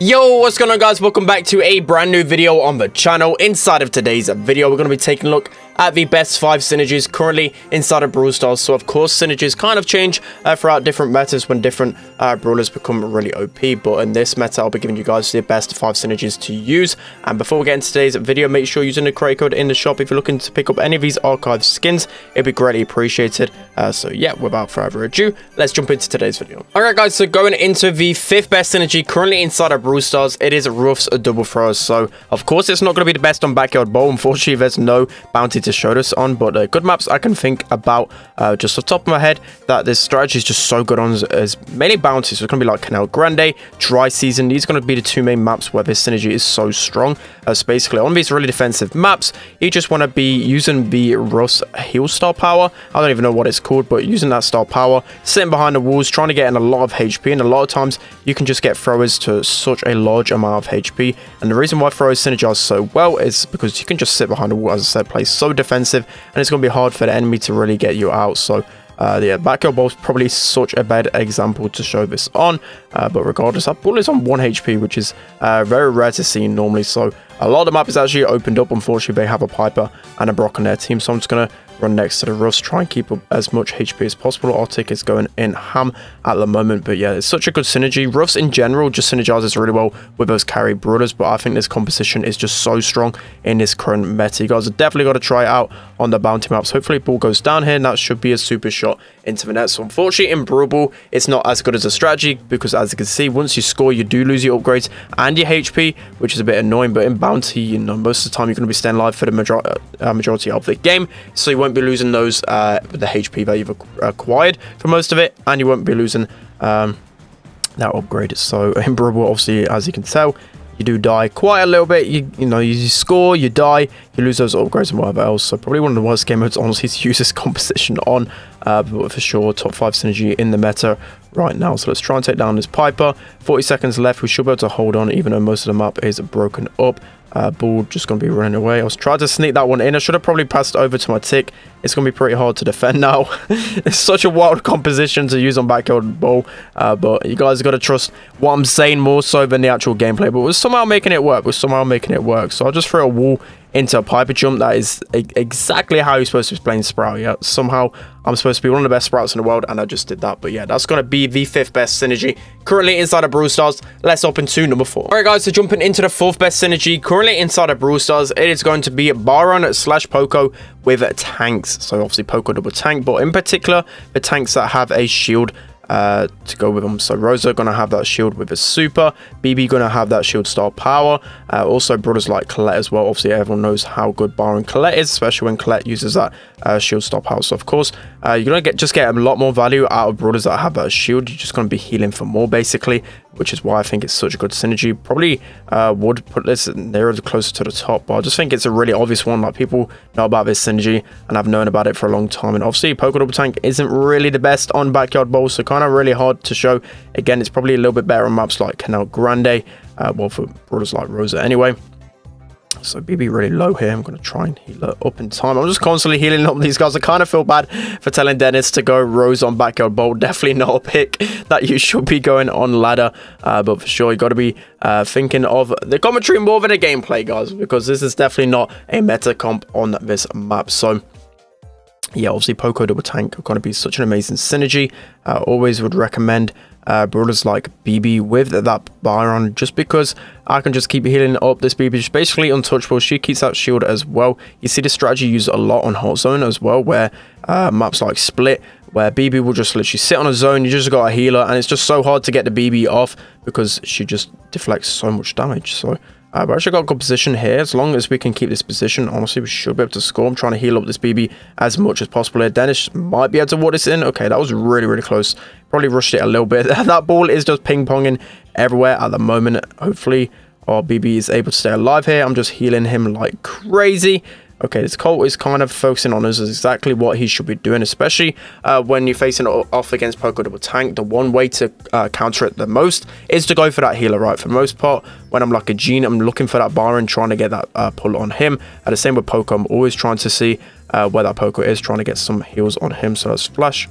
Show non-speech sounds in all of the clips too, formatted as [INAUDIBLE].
Yo, what's going on guys? Welcome back to a brand new video on the channel. Inside of today's video, we're going to be taking a look at the best 5 synergies currently inside of Brawl Stars. So of course, synergies kind of change uh, throughout different metas when different uh, brawlers become really OP. But in this meta, I'll be giving you guys the best 5 synergies to use. And before we get into today's video, make sure you're using the create code in the shop if you're looking to pick up any of these archive skins. It'd be greatly appreciated. Uh, so yeah, without further ado, let's jump into today's video. Alright guys, so going into the 5th best synergy currently inside of Brawl Stars, it is Ruff's double throws. So of course, it's not going to be the best on Backyard Bowl. Unfortunately, there's no bounty to show us on, but uh, good maps I can think about uh, just off the top of my head that this strategy is just so good on as, many bounties. So it's going to be like Canal Grande, Dry Season. These are going to be the two main maps where this synergy is so strong. Uh, so basically, on these really defensive maps, you just want to be using the Ruffs heal star power. I don't even know what it's called, but using that star power, sitting behind the walls, trying to get in a lot of HP. And a lot of times, you can just get throwers to such a large amount of HP. And the reason why throwers synergize so well is because you can just sit behind the wall, as I said, play so defensive and it's going to be hard for the enemy to really get you out. So uh, yeah, backyard bowl is probably such a bad example to show this on. Uh, but regardless, that bull is on 1 HP, which is uh, very rare to see normally. So a lot of the map is actually opened up. Unfortunately, they have a Piper and a Brock on their team. So I'm just going to run next to the Ruffs, try and keep up as much HP as possible. Arctic is going in ham at the moment, but yeah, it's such a good synergy. Ruffs in general just synergizes really well with those carry brothers, but I think this composition is just so strong in this current meta. You guys have definitely got to try it out on the bounty maps. Hopefully, ball goes down here, and that should be a super shot into the net. So unfortunately, in Brawl Ball, it's not as good as a strategy because as you can see, once you score, you do lose your upgrades and your HP, which is a bit annoying. But in bounty, you know, most of the time you're going to be staying alive for the uh, majority of the game, so you won't be losing those uh, the HP that you've acquired for most of it, and you won't be losing um, that upgrade. So [LAUGHS] in Brawl Ball, obviously, as you can tell, you do die quite a little bit. You you know, you score, you die, you lose those upgrades and whatever else. So probably one of the worst game modes, [LAUGHS] honestly, to use this [LAUGHS] composition on. Uh, but for sure, top 5 synergy in the meta right now. So let's try and take down this Piper. 40 seconds left. We should be able to hold on, even though most of the map is broken up. Uh, ball just going to be running away. I was trying to sneak that one in. I should have probably passed over to my tick. It's going to be pretty hard to defend [LAUGHS] now. it's such a wild composition to use on backyard bowl. Uh, but you guys got to trust what I'm saying more so than the actual gameplay. But we're somehow making it work. We're somehow making it work. So I'll just throw a wall into a Piper jump. That is exactly how you're supposed to be playing Sprout. Yeah, somehow I'm supposed to be one of the best Sprouts in the world, and I just did that. But yeah, that's going to be the fifth best synergy currently inside of Brawl Stars. Let's open to number four. All right, guys, so jumping into the fourth best synergy currently inside of Brawl Stars, it is going to be Byron slash Poco with tanks. So obviously Poco double tank, but in particular, the tanks that have a shield uh, to go with them. So Rosa going to have that shield with a super. Bibi going to have that shield star power. Uh, also brawlers like Colette as well. Obviously everyone knows how good Byron Colette is, especially when Colette uses that uh, shield star power. So of course uh, you're going to get just get a lot more value out of brawlers that have a shield. You're just going to be healing for more basically which is why I think it's such a good synergy. Probably uh, would put this nearer closer to the top, but I just think it's a really obvious one. Like people know about this synergy and I've known about it for a long time. And obviously, Poco Double Tank isn't really the best on Backyard Bowl, so kind of really hard to show. Again, it's probably a little bit better on maps like Canal Grande, uh, well, for brawlers like Rosa anyway. So Bibi really low here. I'm going to try and heal up in time. I'm just constantly healing up these guys. I kind of feel bad for telling Dennis to go Rose on backyard bowl. [LAUGHS] Definitely not a pick that you should be going on ladder. Uh, but for sure, you got to be uh, thinking of the commentary more than the gameplay, guys. Because this is definitely not a meta comp on this map. So yeah, obviously Poco Double Tank are going to be such an amazing synergy. Uh, always would recommend uh, like Bibi with that Byron just because I can just keep healing up. This Bibi. is basically untouchable. She keeps that shield as well. You see the strategy used a lot on Hot Zone as well where uh, maps like Split where Bibi will just literally sit on a zone. You just got a healer and it's just so hard to get the Bibi off because she just deflects so much damage. So uh, but actually got a good position here. As long as we can keep this position, honestly, we should be able to score. I'm trying to heal up this Bibi as much as possible here. Dennis might be able to ward this in. Okay, that was really, really close. Probably rushed it a little bit. [LAUGHS] that ball is just ping-ponging everywhere at the moment. Hopefully, our Bibi is able to stay alive here. I'm just healing him like crazy. Okay, this Colt is kind of focusing on us exactly what he should be doing, especially uh, when you're facing off against Poco Double Tank. The one way to uh, counter it the most is to go for that healer, right? For most part, when I'm like a Gene, I'm looking for that Byron, trying to get that uh, pull on him. At the same with Poco, I'm always trying to see uh, where that Poco is, trying to get some heals on him. So let's flash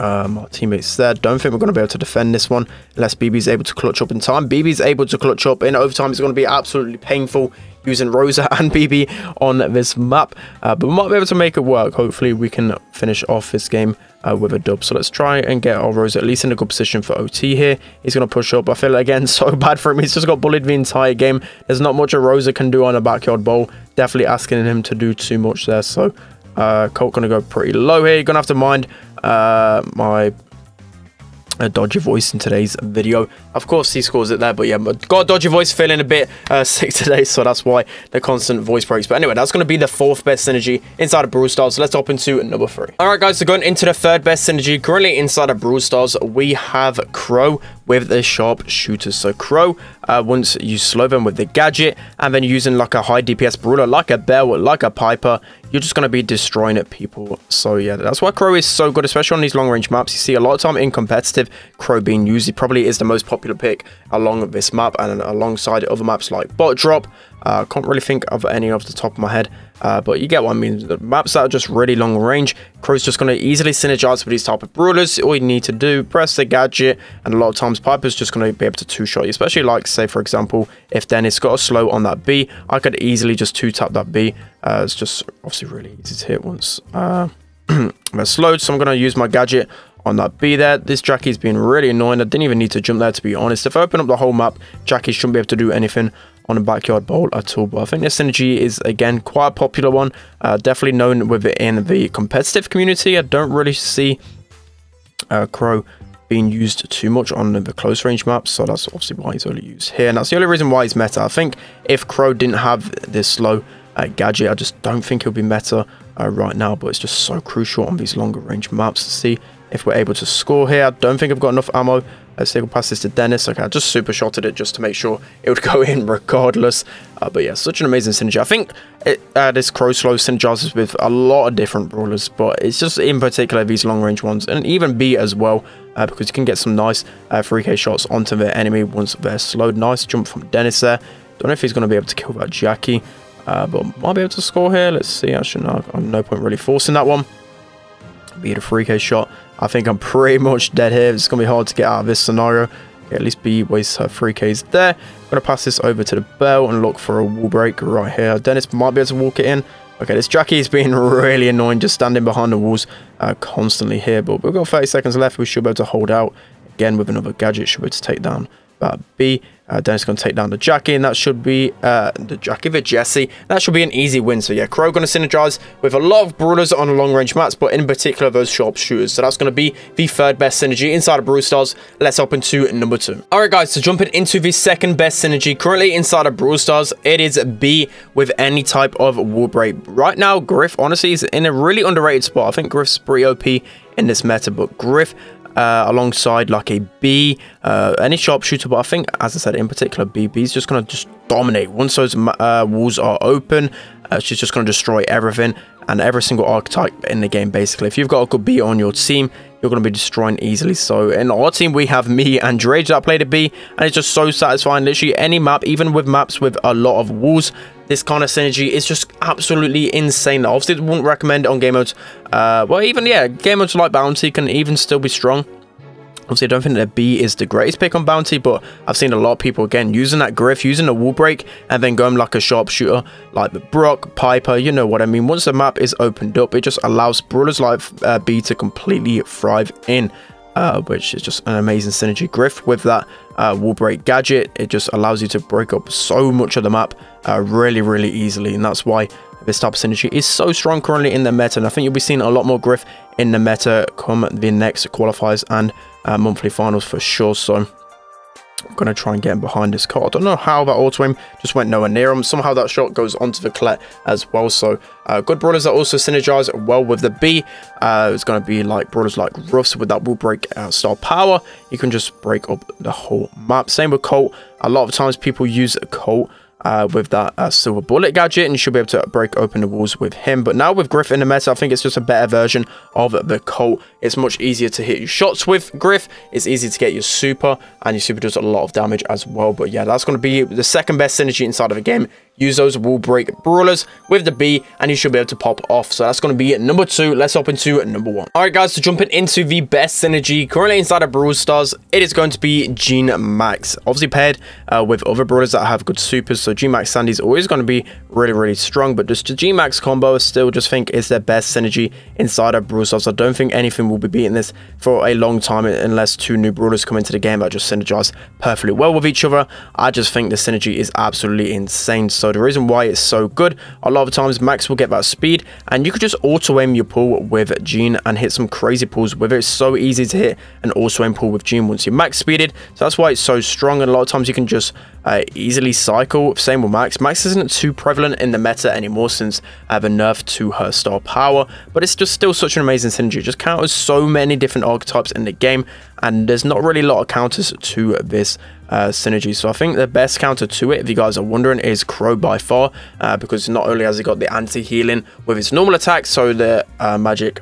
uh, my teammates there. Don't think we're going to be able to defend this one unless Bibi's able to clutch up in time. Bibi's able to clutch up in overtime. It's going to be absolutely painful using Rosa [LAUGHS] and Bibi on this map. Uh, but we might be able to make it work. Hopefully we can finish off this game uh, with a dub. So let's try and get our Rosa at least in a good position for OT here. He's going to push up. I feel again [LAUGHS] so bad for him. He's just got bullied the entire game. There's not much a Rosa can do on a backyard bowl. Definitely asking him to do too much there. So uh, Colt to go pretty low here. You're to have to mind uh, my a dodgy voice in today's video. Of course, he scores it there, but yeah, got a dodgy voice, feeling a bit uh, [LAUGHS] sick today, so that's why the constant voice breaks. But anyway, that's going to be the fourth best synergy inside of Brawl Stars. So let's hop into number three. All right, guys, so going into the third best synergy, currently inside of Brawl Stars, we have Crow with the sharp shooters. So Crow, uh, once you slow them with the gadget, and then using like a high DPS brawler, like a Belle, like a Piper, you're just going to be destroying it, people. So yeah, that's why Crow is so good, especially on these long range maps. You see a lot of time in competitive, Crow being used. Probably is the most popular pick along this map and alongside other maps like Bot Drop. Uh, can't really think of any off the top of my head. Uh, but you get what I mean. The maps that are just really long range, Crow's just going to easily synergize with these type of brawlers. All you need to do, press the gadget, and a lot of times Piper's just going to be able to two-shot you. Especially like, say, for example, if Dennis got a slow on that Bea, I could easily just two-tap that Bea. Uh, it's just obviously really easy to hit once. Uh, [CLEARS THROAT] I'm slowed, so I'm going to use my gadget on that Bea there. This Jackie's been really annoying. I didn't even need to jump there, to be honest. If I open up the whole map, Jackie shouldn't be able to do anything on a backyard bowl at all. But I think this synergy is, again, quite a popular one. Uh, definitely known within the competitive community. I don't really see uh, Crow being used too much on the close range maps. So that's obviously why he's only used here. And that's the only reason why he's meta. I think if Crow didn't have this slow uh, gadget, I just don't think he'll be meta uh, right now. But it's just so crucial on these longer range maps to see if we're able to score here. I don't think I've got enough ammo. Let's if we pass this to Dennis. Okay, I just super shotted it just to make sure it would [LAUGHS] go in regardless. Uh, but yeah, such an amazing synergy. I think it, uh, this Crow Slow synergizes with a lot of different brawlers, but it's just in particular these long range ones, and even Bea as well, uh, because you can get some nice uh, 3k shots onto the enemy once they're slowed. Nice jump from Dennis there. Don't know if he's going to be able to kill that Jackie, uh, but might be able to score here. Let's see. Actually, no, no point really forcing that one. Be it a 3k shot. I think I'm pretty much dead here. It's going to be hard to get out of this scenario. Okay, at least Bea wastes her 3Ks there. I'm going to pass this over to the Belle and look for a wall break right here. Dennis might be able to walk it in. Okay, this Jackie is being [LAUGHS] really annoying, just standing behind the walls uh, constantly here. But we've got 30 seconds left. We should be able to hold out. Again, with another gadget, should be able to take down uh, Bea. Uh, Dennis going to take down the Jackie, and that should be uh, the Jackie, the Jessie. That should be an easy win. So yeah, Crow going to synergize with a lot of brawlers on long range mats, but in particular those sharp sharpshooters. So that's going to be the third best synergy inside of Brawl Stars. Let's hop into number two. All right, guys. So jumping into the second best synergy currently inside of Brawl Stars, it is Bea with any type of wall break. Right now, Griff honestly is in a really underrated spot. I think Griff's pretty OP in this meta, but Griff uh, alongside like a Bea, uh, any sharpshooter. But I think, as I said, in particular, Bea, is just going to just dominate. Once those uh, walls are open, uh, she's just going to destroy everything and every single archetype in the game, basically. If you've got a good Bea on your team, you're going to be destroying easily. So in our team, we have me and Drage that played a Bea, and it's just so satisfying. Literally any map, even with maps with a lot of walls, this kind of synergy is just absolutely insane. Obviously, wouldn't recommend it on game modes. Uh, well, even, yeah, game modes like Bounty can even still be strong. Obviously, I don't think that Bea is the greatest pick on Bounty, but I've seen a lot of people, again, using that Griff, using the wall break, and then going like a sharpshooter, like the Brock, Piper, you know what I mean. Once the map is opened up, it just allows Brawlers like uh, Bea to completely thrive in, uh, which is just an amazing synergy. Griff with that uh, wall break gadget, it just allows you to break up so much of the map uh, really, really easily, and that's why this type of synergy is so strong currently in the meta, and I think you'll be seeing a lot more Griff in the meta come the next qualifiers and uh, monthly finals for sure. So I'm going to try and get him behind this car. I don't know how that auto aim just went nowhere near him. Somehow that shot goes onto the Colette as well. So uh, good brawlers that also synergize well with the Bea. Uh, it's going to be like brawlers like Ruffs with that will break uh, star power. You can just break up the whole map. Same with Colt. A lot of times people use a Colt uh, with that uh, silver bullet gadget and you should be able to break open the walls with him. But now with griff in the meta i think it's just a better version of the colt. It's much easier to hit your shots with griff. It's easy to get your super and your super does a lot of damage as well. But yeah that's going to be the second best synergy inside of the game use those wall break brawlers with the Bea and you should be able to pop off. So that's going to be number two. Let's hop into number one. All right, guys, so jumping into the best synergy currently inside of Brawl Stars, it is going to be Gene Max. Obviously paired uh, with other brawlers that have good supers. So Gene Max Sandy is always going to be really, really strong. But just the Gene Max combo, I still just think is their best synergy inside of Brawl Stars. I don't think anything will be beating this for a long time unless two new brawlers come into the game that just synergize perfectly well with each other. I just think the synergy is absolutely insane. So the reason why it's so good, a lot of times Max will get that speed and you could just auto aim your pull with Gene and hit some crazy pulls with it. It's so easy to hit an auto aim pull with Gene once you're max speeded. So that's why it's so strong and a lot of times you can just uh, easily cycle. Same with Max. Max isn't too prevalent in the meta anymore since I have a nerf to her star power, but it's just still such an amazing synergy. It just counters so many different archetypes in the game, and there's not really a lot of counters to this uh, synergy. So I think the best counter to it, if you guys are wondering, is Crow by far, uh, because not only has he got the anti-healing with his normal attack, so the uh, magic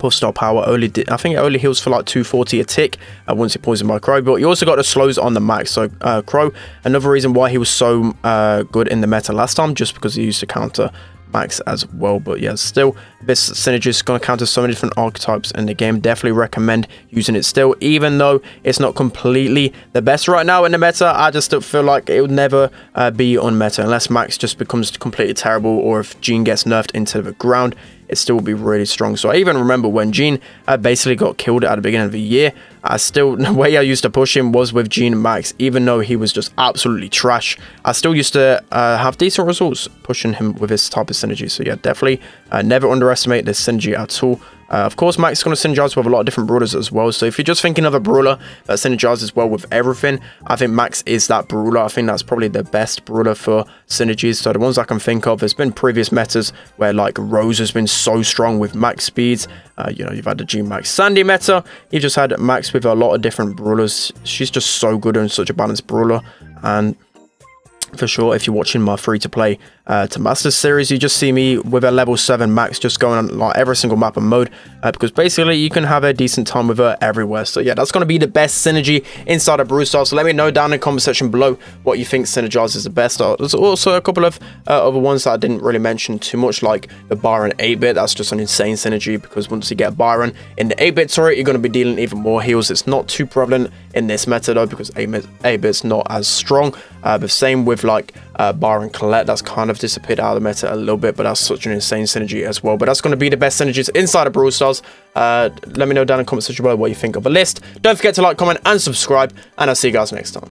puff star power only did, I think it only heals for like 240 a tick uh, once it poisoned by Crow but you also got the slows on the max so uh, Crow another reason why he was so uh, good in the meta last time just because he used to counter max as well but yeah still this synergy is going to counter so many different archetypes in the game definitely recommend using it still even though it's not completely the best right now in the meta i just feel like it would never uh, be on meta unless max just becomes completely terrible or if gene gets nerfed into the ground it still will be really strong. So I even remember when Gene uh, basically got killed at the beginning of the year, I still, [LAUGHS] the way I used to push him was with Gene Max, even though he was just absolutely trash. I still used to uh, have decent results pushing him with his type of synergy. So yeah, definitely uh, never underestimate this synergy at all. Uh, of course, Max is going to synergize with a lot of different brawlers as well. So if you're just thinking of a brawler that synergizes well with everything, I think Max is that brawler. I think that's probably the best brawler for synergies. So the ones I can think of, there's been previous metas where like Rose has been so strong with max speeds. Uh, you know, you've had the G Max Sandy meta. You've just had Max with a lot of different brawlers. She's just so good and such a balanced brawler. And for sure, if you're watching my free-to-play uh, to Master series, you just see me with a level 7 max just going on like every single map and mode uh, because basically you can have a decent time with her everywhere. So yeah, that's going to be the best synergy inside of Brawl Stars. So let me know down in the comment section below what you think synergizes the best. Uh, there's also a couple of uh, other ones that I didn't really mention too much like the Byron 8-bit. That's just an insane synergy because once you get Byron in the 8-bit turret, you're going to be dealing even more heals. It's not too prevalent in this meta though because 8-bit's not as strong. Uh, same with like uh, Byron Colette, that's kind of disappeared out of the meta a little bit, but that's such an insane synergy as well. But that's going to be the best synergies inside of Brawl Stars. Uh, let me know down in the comments section below what you think of the list. Don't forget to like, comment, and subscribe, and I'll see you guys next time.